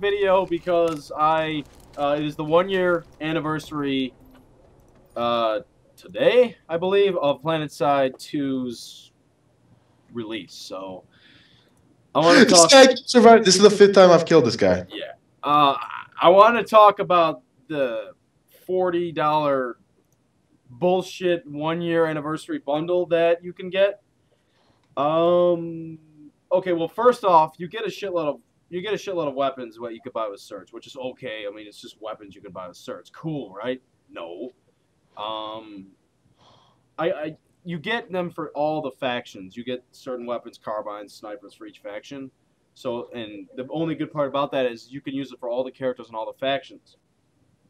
video because I uh, it is the one year anniversary uh, today, I believe, of PlanetSide 2's release. So I want to talk. This guy survived. This is the fifth time I've killed this guy. Yeah, uh, I want to talk about the forty dollar bullshit one year anniversary bundle that you can get. Um. Okay. Well, first off, you get a shitload of you get a shitload of weapons what you could buy with certs, which is okay. I mean, it's just weapons you can buy with certs. Cool, right? No. Um. I, I you get them for all the factions. You get certain weapons, carbines, snipers for each faction. So, and the only good part about that is you can use it for all the characters and all the factions,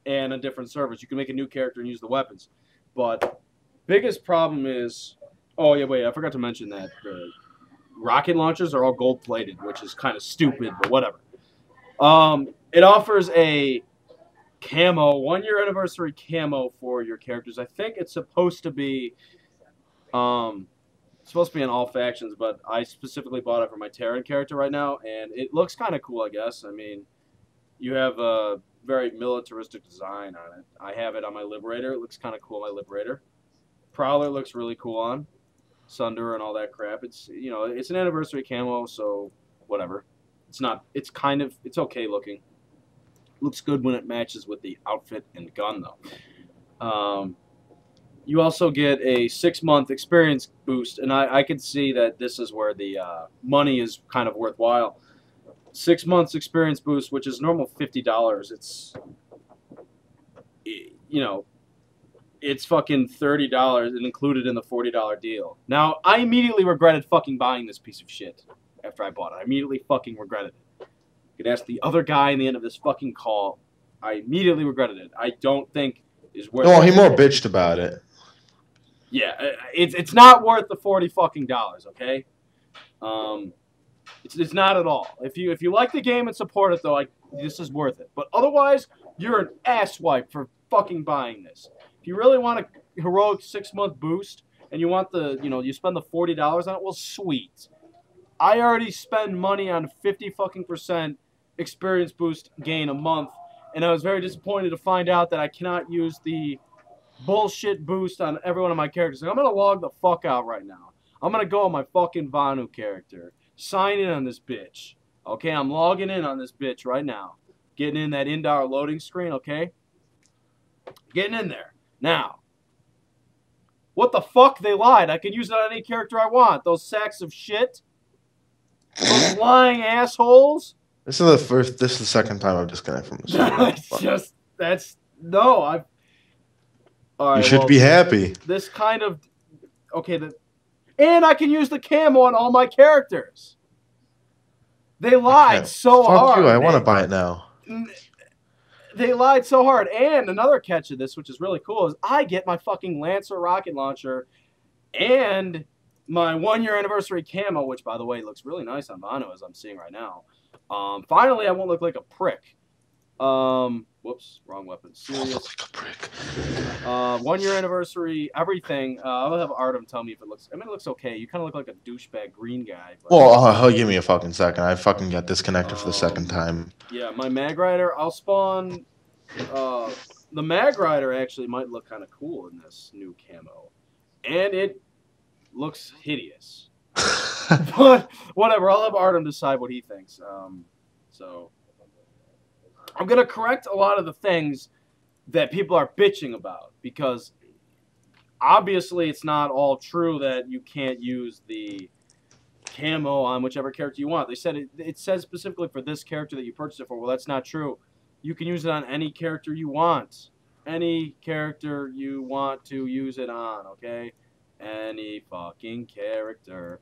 and on different servers. You can make a new character and use the weapons. But biggest problem is, oh yeah, wait, I forgot to mention that the rocket launchers are all gold plated, which is kind of stupid, but whatever. Um, it offers a camo, one year anniversary camo for your characters. I think it's supposed to be, um, supposed to be in all factions, but I specifically bought it for my Terran character right now, and it looks kind of cool, I guess. I mean, you have a very militaristic design on it. I have it on my Liberator. It looks kind of cool my Liberator. Prowler looks really cool on. Sunder and all that crap. It's you know it's an anniversary camo, so whatever. It's not. It's kind of it's okay looking. Looks good when it matches with the outfit and gun though. Um, you also get a six month experience boost, and I, I can see that this is where the uh, money is kind of worthwhile. Six months experience boost, which is normal fifty dollars. It's you know it's fucking thirty dollars and included in the forty dollar deal. Now I immediately regretted fucking buying this piece of shit after I bought it. I immediately fucking regretted it. You could ask the other guy in the end of this fucking call. I immediately regretted it. I don't think is worth. No, he more bitched about it. Yeah, uh, it's it's not worth the forty fucking dollars. Okay, um, it's it's not at all. If you if you like the game and support it though, like this is worth it. But otherwise, you're an asswipe for fucking buying this. If you really want a heroic six month boost and you want the you know you spend the forty dollars on it, well, sweet. I already spend money on fifty fucking percent experience boost gain a month, and I was very disappointed to find out that I cannot use the bullshit boost on every one of my characters. I'm gonna log the fuck out right now. I'm gonna go on my fucking Vanu character, sign in on this bitch. Okay, I'm logging in on this bitch right now, getting in that indoor loading screen. Okay, getting in there now. What the fuck? They lied. I can use it on any character I want. Those sacks of shit. Those lying assholes. This is the first. This is the second time I've disconnected from this. It's just that's no. I. All right. you should well, be happy. This kind of okay. The and I can use the camo on all my characters. They lied Yeah, so Fuck hard. you! I want to buy it now. They lied so hard. And another catch of this, which is really cool, is I get my fucking Lancer rocket launcher and my one year anniversary camo, which by the way looks really nice on Vanu as I'm seeing right now. Um, finally, I won't look like a prick. Um, whoops, wrong weapon. Serious. Like a prick. Uh, one year anniversary, everything. Uh, I'll have Artem tell me if it looks. I mean, it looks okay. You kind of look like a douchebag green guy. But, Well, uh, oh, give me a fucking second. I fucking got disconnected for the second time. yeah, my Mag Rider. I'll spawn. Uh, the Mag Rider actually might look kind of cool in this new camo, and it looks hideous. but whatever. I'll have Artem decide what he thinks. Um, so I'm gonna correct a lot of the things that people are bitching about because obviously it's not all true that you can't use the camo on whichever character you want. They said it, it says specifically for this character that you purchased it for. Well, that's not true. You can use it on any character you want. Any character you want to use it on, okay? Any fucking character.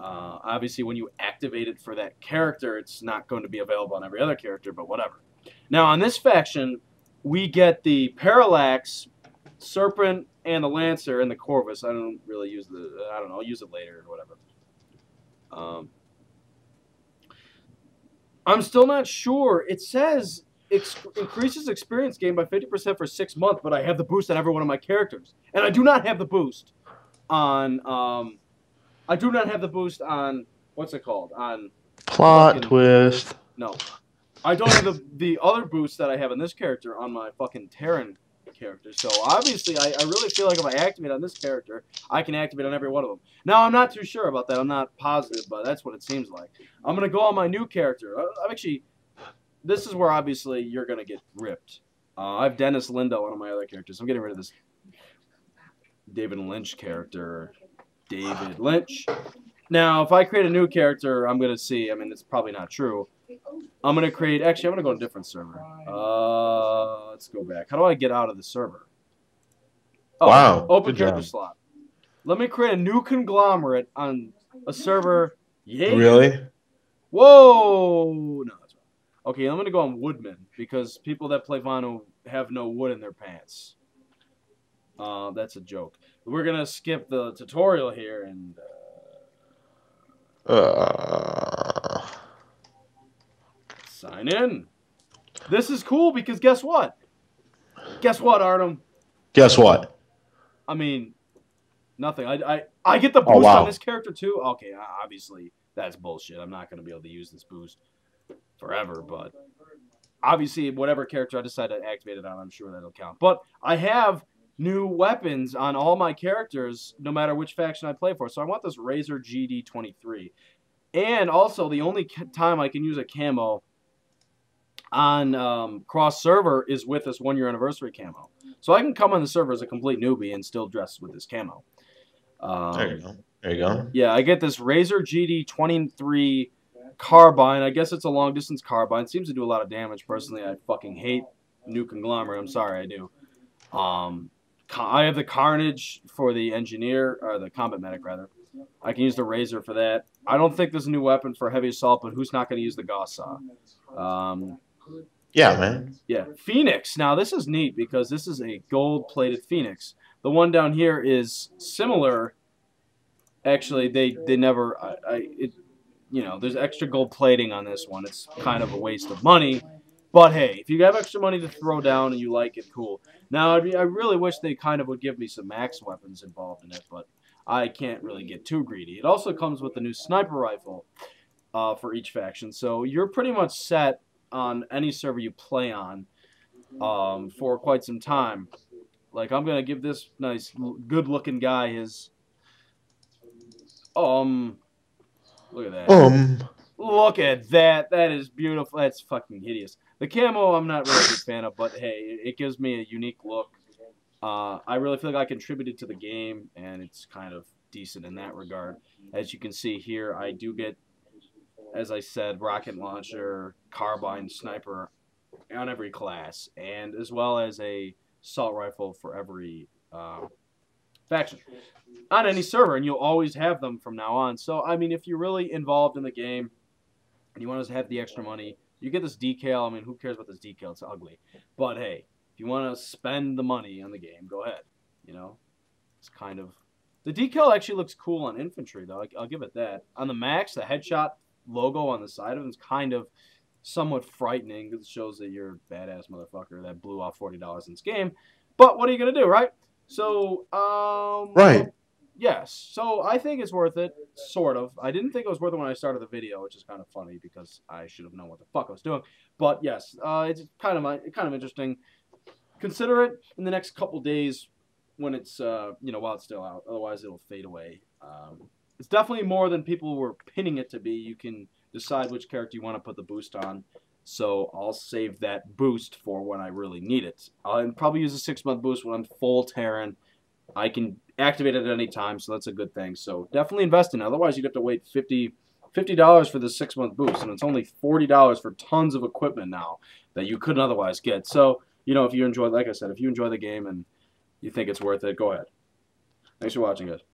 Uh, obviously, when you activate it for that character, it's not going to be available on every other character, but whatever. Now, on this faction, we get the Parallax, Serpent, and the Lancer, and the Corvus. I don't really use the. I don't know. I'll use it later or whatever. Um, I'm still not sure. It says ex- increases experience gain by 50% for six months, but I have the boost on every one of my characters. And I do not have the boost on, um, I do not have the boost on, what's it called? On, Plot Fucking- twist. no. I don't have the, the other boost that I have in this character on my fucking Terran character. So obviously, I, I really feel like if I activate on this character, I can activate on every one of them. Now, I'm not too sure about that. I'm not positive, but that's what it seems like. I'm going to go on my new character. I'm actually, this is where obviously you're going to get ripped. Uh, I have Dennis Lindo, one of my other characters. I'm getting rid of this David Lynch character. David Lynch. Now, if I create a new character, I'm going to see. I mean, it's probably not true. I'm going to create. Actually, I'm going to go to a different server. Uh, let's go back. How do I get out of the server? Oh, Wow, Open character slot. Let me create a new conglomerate on a server. Yeah. Really? Whoa! No, that's wrong. Okay, I'm gonna go on Woodman because people that play Vanu have no wood in their pants. Uh, that's a joke. We're gonna skip the tutorial here and uh, Uh, sign in. This is cool because guess what? Guess what, Artem? guess what? I mean, nothing. I, I, I get the oh, boost Oh, wow. on this character too. Okay, obviously that's bullshit. I'm not gonna be able to use this boost forever, but obviously whatever character I decide to activate it on, I'm sure that'll count. But I have new weapons on all my characters, no matter which faction I play for. So I want this Razor GD23, and also the only time I can use a camo on um, cross server is with this one year anniversary camo. So I can come on the server as a complete newbie and still dress with this camo. Um, There you go. There you go. yeah, I get this Razor GD 23 carbine. I guess it's a long distance carbine. Seems to do a lot of damage. Personally, I fucking hate new conglomerate. I'm sorry, I do. Um, I have the Carnage for the engineer or the combat medic rather. I can use the Razor for that. I don't think there's a new weapon for heavy assault, but who's not going to use the Gauss saw? Um, Yeah, man. yeah, Phoenix. Now this is neat because this is a gold-plated Phoenix. The one down here is similar. Actually, they they never. I, I it, you know, there's extra gold plating on this one. It's kind of a waste of money. But hey, if you have extra money to throw down and you like it, cool. Now, I, mean, I really wish they kind of would give me some max weapons involved in it, but I can't really get too greedy. It also comes with a new sniper rifle uh, for each faction, so you're pretty much set on any server you play on um, for quite some time. Like I'm gonna give this nice, good-looking guy his. Um, look at that. Um. Look at that. That is beautiful. That's fucking hideous. The camo, I'm not really a big fan of, but hey, it, it gives me a unique look. Uh, I really feel like I contributed to the game, and it's kind of decent in that regard. As you can see here, I do get, as I said, rocket launcher, carbine, sniper on every class, and as well as a assault rifle for every uh, faction on any server, and you'll always have them from now on. So, I mean, if you're really involved in the game and you want to have the extra money, you get this decal. I mean, who cares about this decal? It's ugly. But hey, if you want to spend the money on the game, go ahead. You know, it's kind of the decal actually looks cool on infantry, though. I'll give it that. On the max, the headshot logo on the side of it is kind of somewhat frightening because it shows that you're a badass motherfucker that blew off forty dollars in this game. But what are you gonna do, right? So, um, Right. Yes. So I think it's worth it, sort of. I didn't think it was worth it when I started the video, which is kind of funny because I should have known what the fuck I was doing. But yes, uh, it's kind of kind of interesting. Consider it in the next couple days when it's uh, you know while it's still out. Otherwise, it'll fade away. Um, it's definitely more than people were pinning it to be. You can decide which character you want to put the boost on. So I'll save that boost for when I really need it. I'll probably use a six month boost when I'm full Terran. I can activate it at any time, so that's a good thing. So definitely invest in it. Otherwise, you'd have to wait 50 dollars for the six month boost, and it's only forty dollars for tons of equipment now that you couldn't otherwise get. So you know, if you enjoy, like I said, if you enjoy the game and you think it's worth it, go ahead. Thanks for watching, guys.